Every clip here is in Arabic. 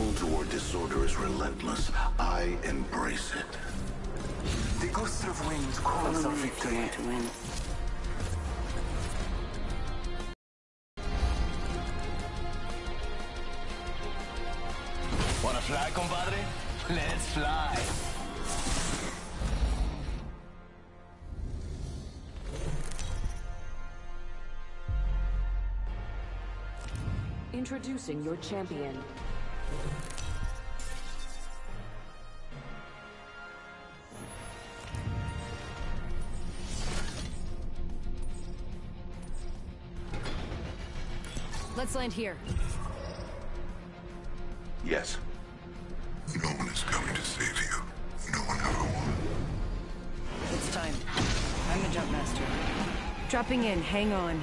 The pull toward disorder is relentless. I embrace it. The ghost of wind calls our victory. to win. Wanna fly, compadre? Let's fly. Introducing your champion. Land here. Yes. No one is coming to save you. No one ever will. It's time. I'm the jump master. Dropping in, hang on.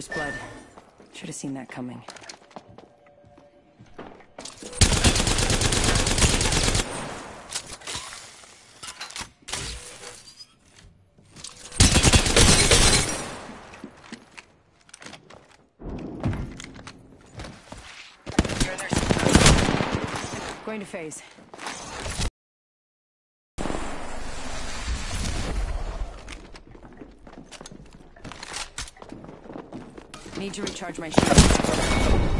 First blood. Should have seen that coming. Going to phase. Need to recharge my shield.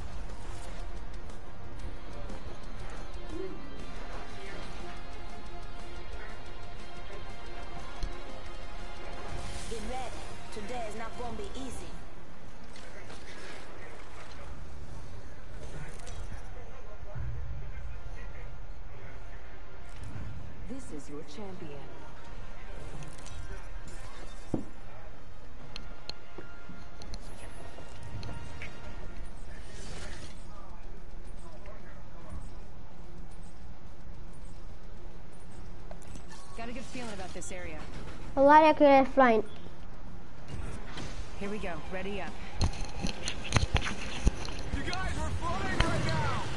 not gonna be easy. This is your champion. Got a good feeling about this area. A lot of good flying. Here we go. Ready up. You guys are floating right now!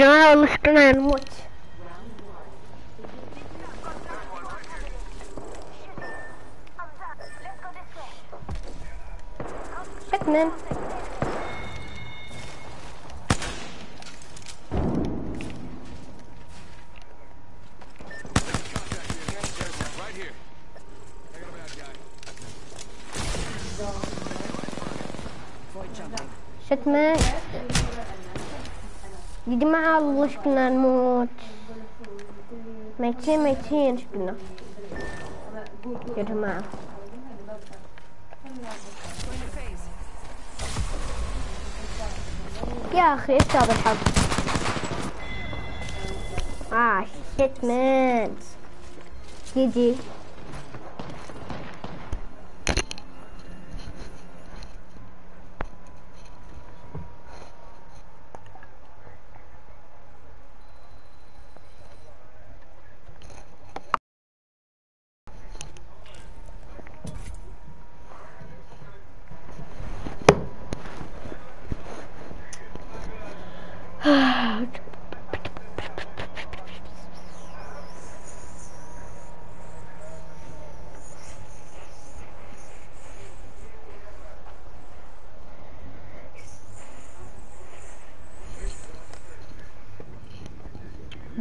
Già lo scanner much. Batman. Shit, man. جماعة والله شكلنا نموت ميتين ميتين شكلنا يا جماعة. يا أخي هذا الحظ؟ آه shit man GG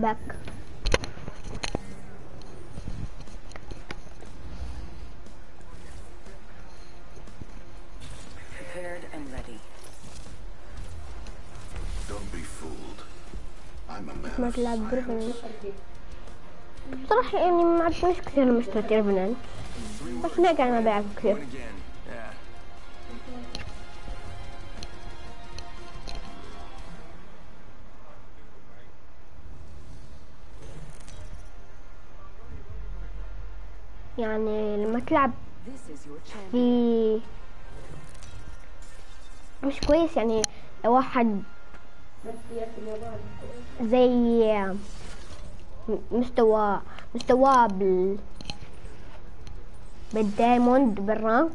باك Prepared and ready. Don't be fooled. I'm a man بصراحة يعني ما عجبنيش كثير اشتريت ريفننت بس ما قاعد ما بلعب كثير يعني لما تلعب. في مش كويس يعني لو واحد زي مستوى مستواه بال بالدايموند بالرانك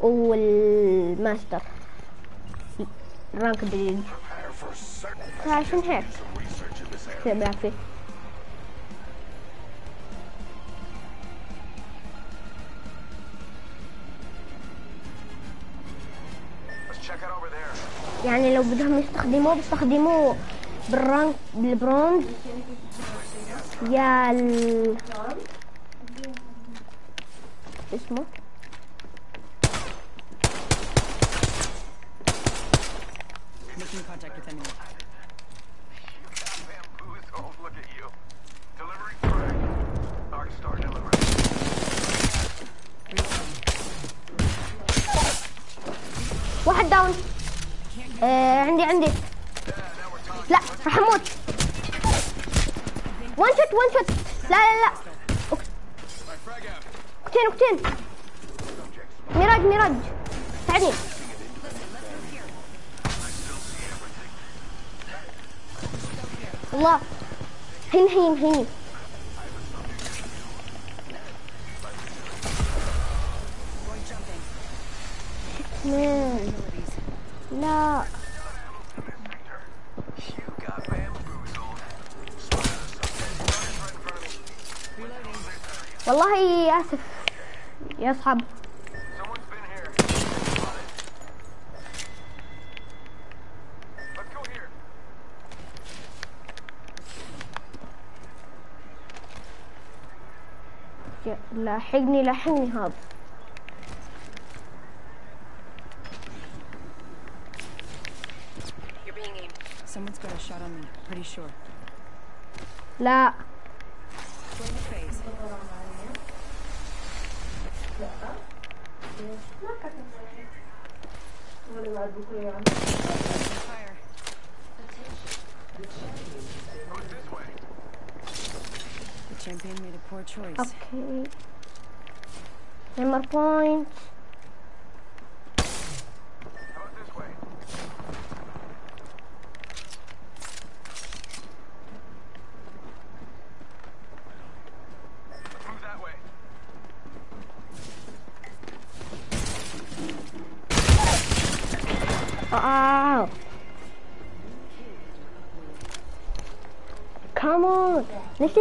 والماستر. الرانك الجديد Prepare for certain عشان هيك. research يعني لو بدهم يستخدموه بيستخدموه بالرانك بالبرونز. يا ال اسمه؟ وان شوت وان شوت لا لا لا. اكتين اكتين ميراج ميراج ساعدني الله هين هين هين اسف يا. يا- لاحقني لاحقني هذا. Someone's got a shot on me. Pretty sure. لا The champion made a poor choice. Okay. One more point.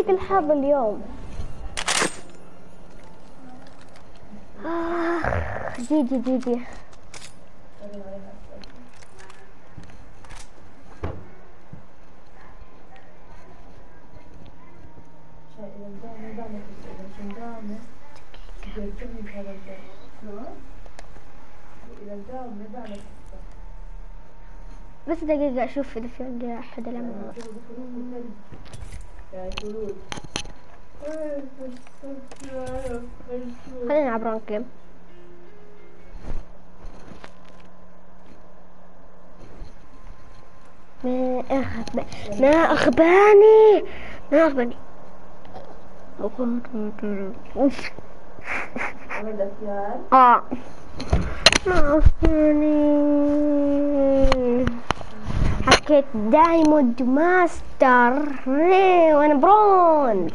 لك الحظ اليوم. آه جي جي جي جي. بس دقيقة أشوف إذا في عندي أحد ألعب معه. خلينا نلعب رانك جيم ما أخب ما أخباني! ما أخباني. أوف آه. ما أخباني. get diamond master and bronze.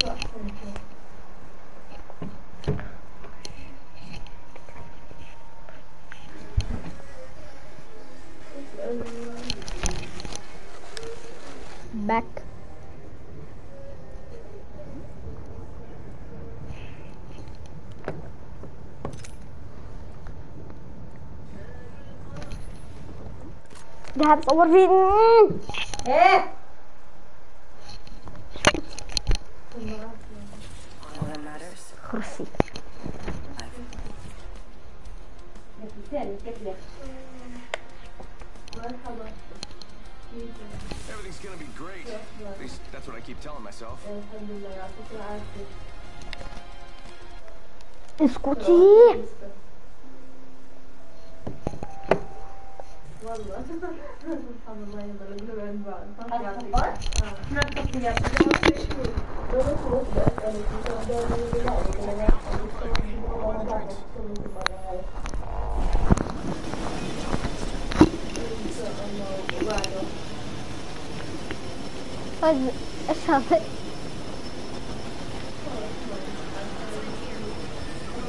Back. باك قاعد اصور فيه ايه كرسي Everything's gonna be great. At least that's what I keep telling myself. اسكتي olmaz. Tanımayın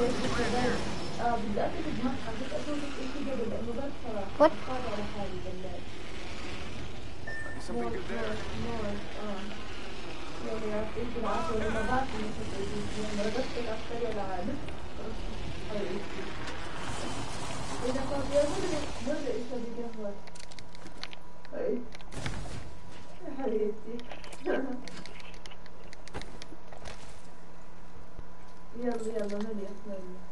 Thank you. طيب إيش هذا وات Something good there. وعلى كل شيء لنا اسلحه يا اخو خيرا Reloading. Oh yeah, I'm with the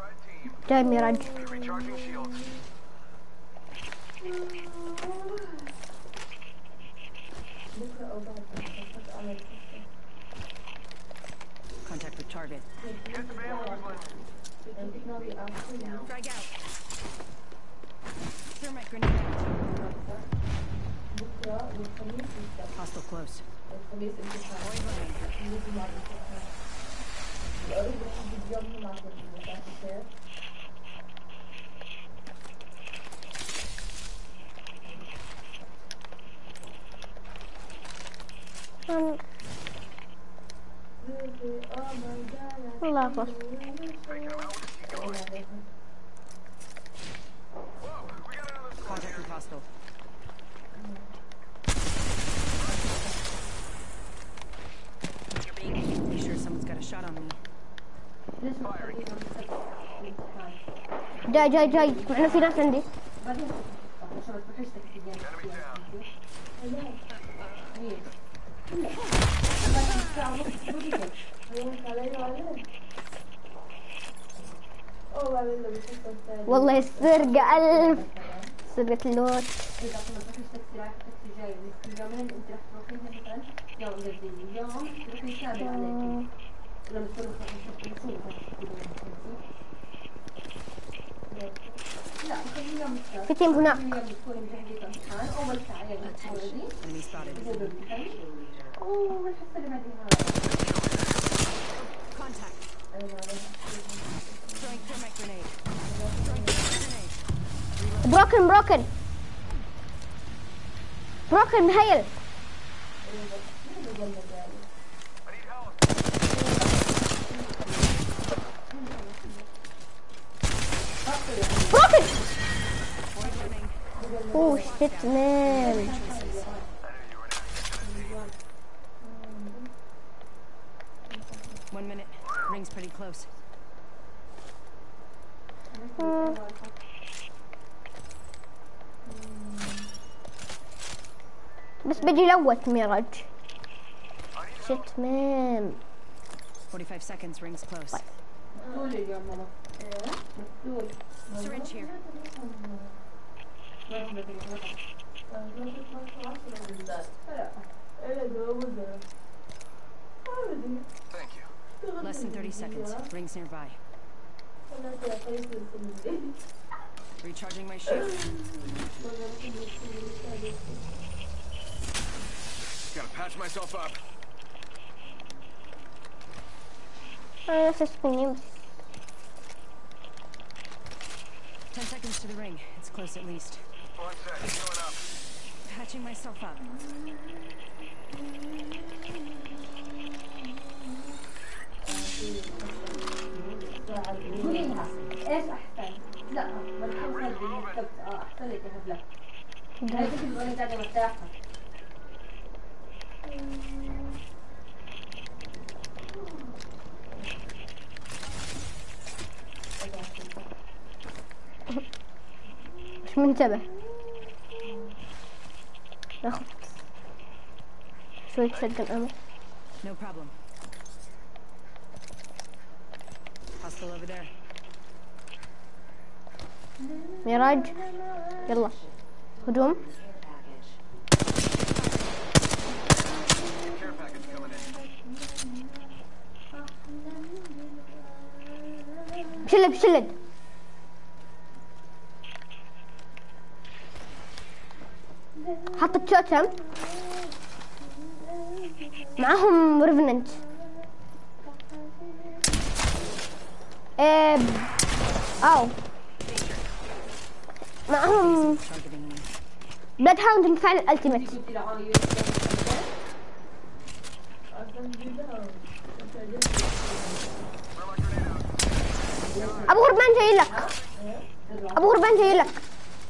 right team. جاي ميراج Recharging shields. Contact with target. Get the man movement. Frag out. Thermite grenade. Hostile close. Um, Lagos. جاي جاي جاي. معنا في ناس عندي. والله السرقة ألف. سرقة اللوت. thermite grenade. بروكن بروكن بروكن مهيل اوه شيت مان One minute. Ring's pretty close. بس بجي لوت ميراج شيت مان 45 seconds. Ring's close. Syringe here. Thank you. Less than 30 seconds. Rings nearby. Recharging my shield. Gotta patch myself up. Ah, essas punhas. بس 10 seconds to the ring. It's close at least. One sec, healing up. Patching myself up. ايش احسن؟ لا ما تكون سلبي كتبت اه احسن لك يا هبله هاي كنت بتقولي قاعده مرتاحه مش منتبه ناخذ شوية شقن امل No problem. Hostile over there. ميراج يلا هجوم Care package توتم معاهم ريفننت إيه أو. معاهم. بلاد هاوند مفعل الالتيميت آه أبو غربان جاي لك. أبو غربان جاي لك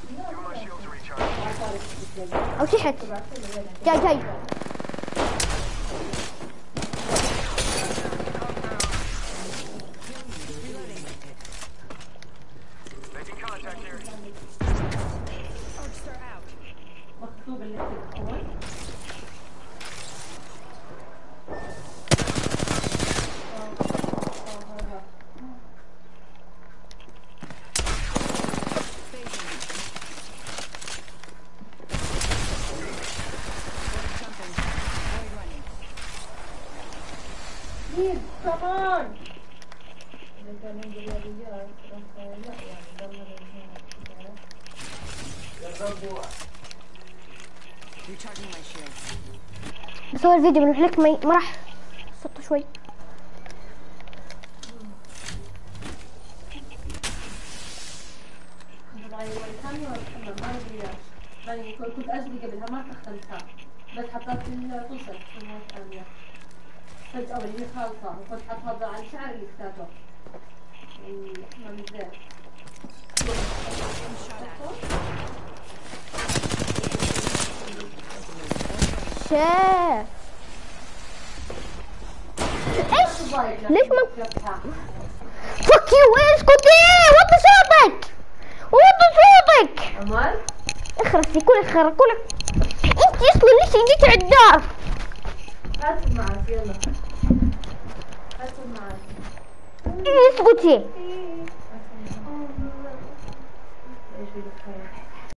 Giving my shields a recharge. أو شحت جاي جاي. مين كمان Recharging my shields. بصور فيديو بنروح لك ما ما راح صوته شوي شعر اللي كتابه. نزلت شاف. إيش؟ ليش ما فك يو اسكتي وطي صوتك وطي صوتك عمر؟ اخرسي كل خير كل انت أصلا ليش جيتي على الدار هاتوا معك يلا. इससे पूछिए